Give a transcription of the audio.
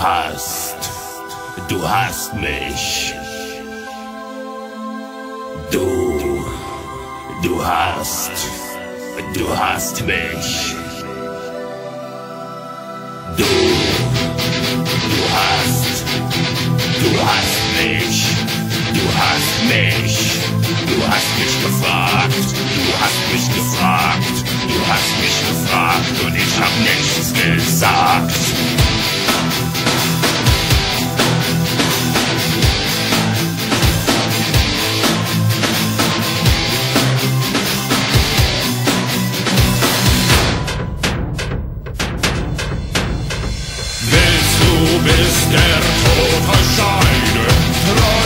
Du hast, du hast mich. Du, du hast, du hast mich. Du, du hast, du hast mich. Du hast mich. Du hast mich gefragt. Du hast mich gefragt. Du hast mich gefragt und ich hab nichts gesagt. bist der Tod verscheidet.